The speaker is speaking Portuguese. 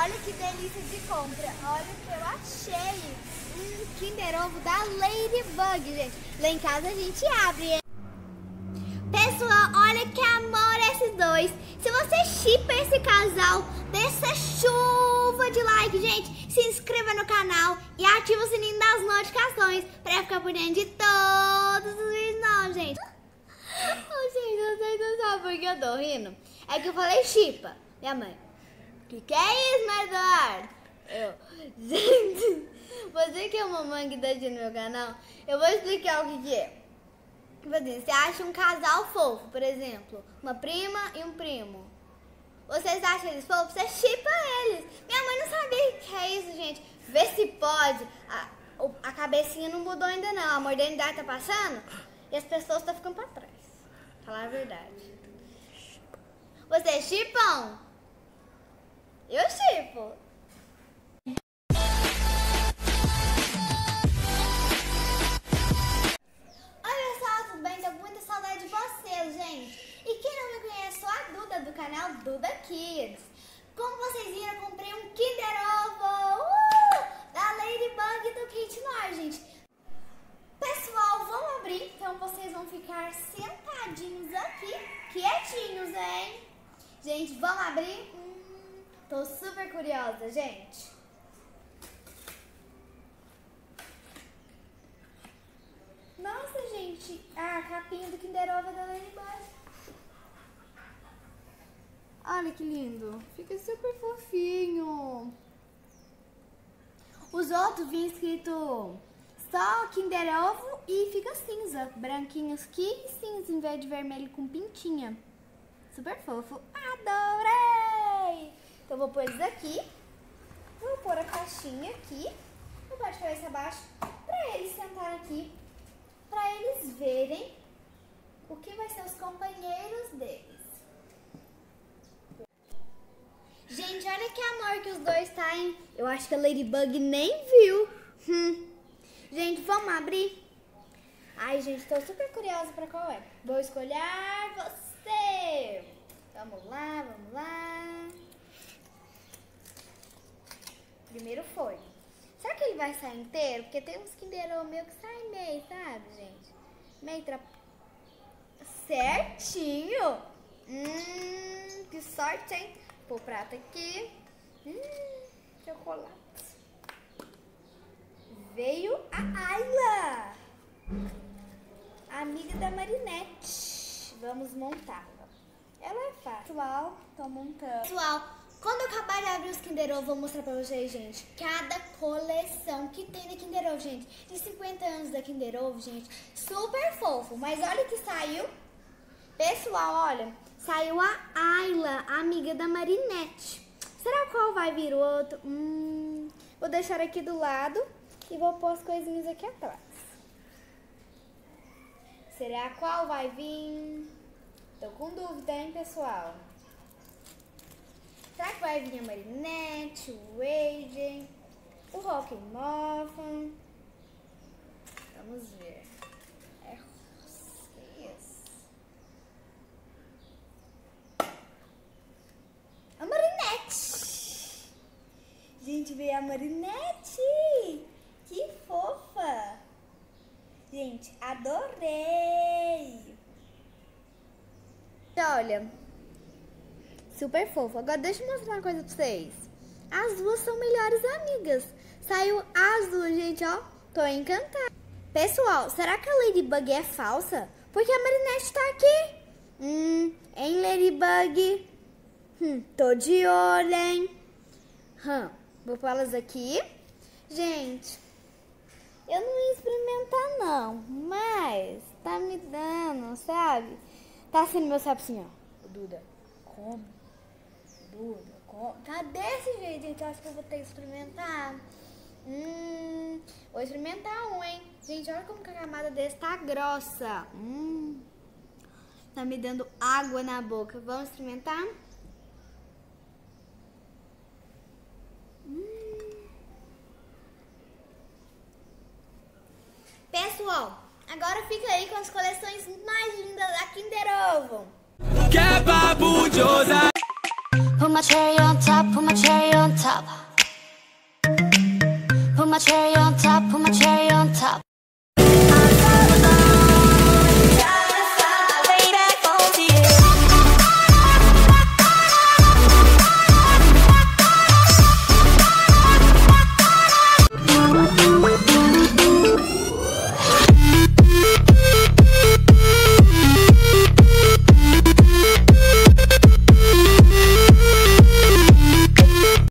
Olha que delícia de compra. Olha o que eu achei. Um Kinder Ovo da Ladybug, gente. Lá em casa a gente abre, hein? Pessoal, olha que amor esses dois. Se você chipa esse casal, dessa chuva de like, gente. Se inscreva no canal e ativa o sininho das notificações para ficar por dentro de todos os vídeos novos, gente. Gente, vocês não sabem por que eu tô rindo. É que eu falei chipa. Minha mãe. Que que é isso, Eduardo? Eu. Gente, você que é uma mamãe que tá aqui no meu canal, eu vou explicar o que que é. Tipo assim, você acha um casal fofo, por exemplo, uma prima e um primo. Vocês acham eles fofos? Você chipa eles. Minha mãe não sabia o que é isso, gente. Vê se pode. A, a cabecinha não mudou ainda não. A modernidade tá passando e as pessoas estão ficando pra trás. Falar a verdade. Vocês chipam? Eu chipo. Oi pessoal, tudo bem? Tô com muita saudade de vocês, gente. E quem não me conhece, sou a Duda do canal Duda Kids. Como vocês viram, eu comprei um Kinder Ovo uh, da Ladybug do Kate Noir, gente. Pessoal, vamos abrir, então vocês vão ficar sentadinhos aqui, quietinhos, hein? Gente, vamos abrir? Hum, tô super curiosa, gente. Nossa, gente, a capinha do Kinder Ovo é da Ladybug. Olha que lindo. Fica super fofinho. Os outros vinham escrito só Kinder Ovo e fica cinza. Branquinhos aqui e cinza em vez de vermelho com pintinha. Super fofo. Adorei! Então vou pôr eles aqui. Vou pôr a caixinha aqui. Vou pôr de cabeça abaixo para eles sentarem aqui. Para eles verem o que vai ser os companheiros deles. Gente, olha que amor que os dois tá, hein? Eu acho que a Ladybug nem viu. Hum. Gente, vamos abrir? Ai, gente, tô super curiosa pra qual é. Vou escolher você. Vamos lá, vamos lá. Primeiro foi. Será que ele vai sair inteiro? Porque tem uns Kinder meu que saem meio, sabe, gente? Meio tra... Certinho. Hum, que sorte, hein? O prato aqui. Hum, chocolate. Veio a Ayla. Amiga da Marinette. Vamos montá-la. Ela é fácil. Pessoal, tô montando. Pessoal, quando eu acabar de abrir os Kinder Ovo, vou mostrar pra vocês, gente, cada coleção que tem da Kinder Ovo, gente. De 50 anos da Kinder Ovo, gente. Super fofo. Mas olha que saiu. Pessoal, olha. Saiu a Ayla, amiga da Marinette. Será qual vai vir o outro? Hum, vou deixar aqui do lado e vou pôr as coisinhas aqui atrás. Será qual vai vir? Tô com dúvida, hein, pessoal? Será que vai vir a Marinette, o Wade, o Rock Muffin? Vamos ver. É isso. A Marinette! Gente, veio a Marinette! Que fofa! Gente, adorei! Olha, super fofo. Agora deixa eu mostrar uma coisa pra vocês. As duas são melhores amigas. Saiu duas, gente, ó. Tô encantada. Pessoal, será que a Ladybug é falsa? Porque a Marinette tá aqui. Hum, hein, Ladybug? Hum, tô de olho, hein? Hum, vou pôr elas aqui. Gente, eu não ia experimentar não, mas tá me dando, sabe? Tá sendo meu sabe assim, ó. Duda, come. Duda, come. Tá desse jeito, gente. Eu acho que eu vou ter que experimentar. Hum, vou experimentar um, hein? Gente, olha como que a camada desse tá grossa. Hum, tá me dando água na boca. Vamos experimentar? Hum. Pessoal, agora fica aí com as coleções mais lindas da Kinder Ovo. que é papo de ousar. Put my cherry on top, put my cherry on top. Put my cherry